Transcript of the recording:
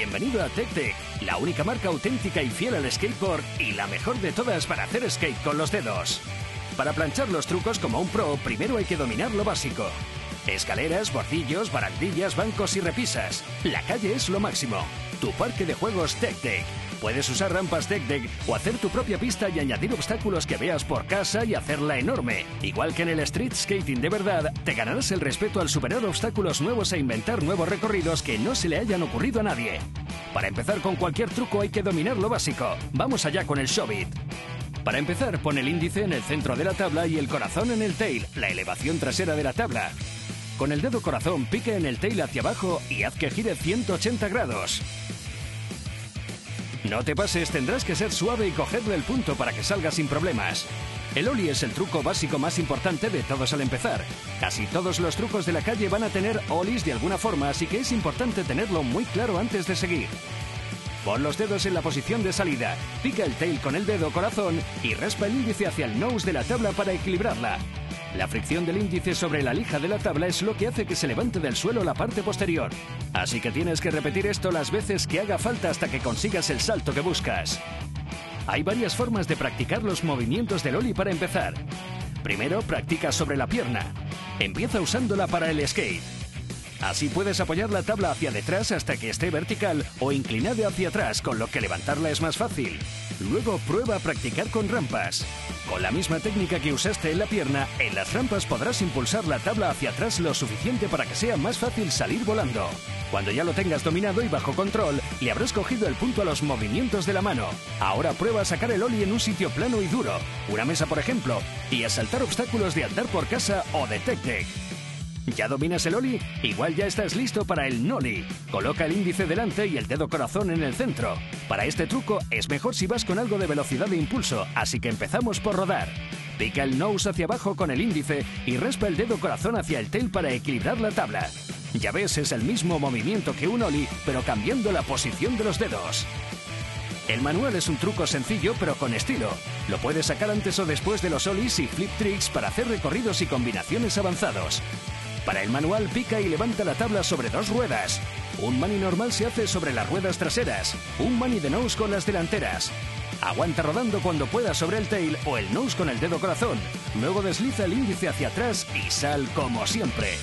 Bienvenido a TechTech, la única marca auténtica y fiel al skateboard y la mejor de todas para hacer skate con los dedos. Para planchar los trucos como un pro, primero hay que dominar lo básico. Escaleras, bordillos, barandillas, bancos y repisas. La calle es lo máximo. Tu parque de juegos TechTech. Puedes usar rampas TechDeck o hacer tu propia pista y añadir obstáculos que veas por casa y hacerla enorme. Igual que en el street skating de verdad, te ganarás el respeto al superar obstáculos nuevos e inventar nuevos recorridos que no se le hayan ocurrido a nadie. Para empezar con cualquier truco hay que dominar lo básico. Vamos allá con el Showbit. Para empezar, pon el índice en el centro de la tabla y el corazón en el tail, la elevación trasera de la tabla. Con el dedo corazón pique en el tail hacia abajo y haz que gire 180 grados. No te pases, tendrás que ser suave y cogerle el punto para que salga sin problemas. El Oli es el truco básico más importante de todos al empezar. Casi todos los trucos de la calle van a tener Olis de alguna forma, así que es importante tenerlo muy claro antes de seguir. Pon los dedos en la posición de salida, pica el tail con el dedo corazón y raspa el índice hacia el nose de la tabla para equilibrarla. La fricción del índice sobre la lija de la tabla es lo que hace que se levante del suelo la parte posterior. Así que tienes que repetir esto las veces que haga falta hasta que consigas el salto que buscas. Hay varias formas de practicar los movimientos del Oli para empezar. Primero, practica sobre la pierna. Empieza usándola para el skate. Así puedes apoyar la tabla hacia detrás hasta que esté vertical o inclinada hacia atrás, con lo que levantarla es más fácil. Luego prueba a practicar con rampas. Con la misma técnica que usaste en la pierna, en las rampas podrás impulsar la tabla hacia atrás lo suficiente para que sea más fácil salir volando. Cuando ya lo tengas dominado y bajo control, le habrás cogido el punto a los movimientos de la mano. Ahora prueba a sacar el oli en un sitio plano y duro, una mesa por ejemplo, y a saltar obstáculos de andar por casa o de tech-tech. ¿Ya dominas el Oli? Igual ya estás listo para el Noli. Coloca el índice delante y el dedo corazón en el centro. Para este truco es mejor si vas con algo de velocidad de impulso, así que empezamos por rodar. Pica el nose hacia abajo con el índice y raspa el dedo corazón hacia el tail para equilibrar la tabla. Ya ves, es el mismo movimiento que un Oli, pero cambiando la posición de los dedos. El manual es un truco sencillo pero con estilo. Lo puedes sacar antes o después de los olis y flip tricks para hacer recorridos y combinaciones avanzados. Para el manual pica y levanta la tabla sobre dos ruedas. Un mani normal se hace sobre las ruedas traseras, un mani de nose con las delanteras. Aguanta rodando cuando pueda sobre el tail o el nose con el dedo corazón. Luego desliza el índice hacia atrás y sal como siempre.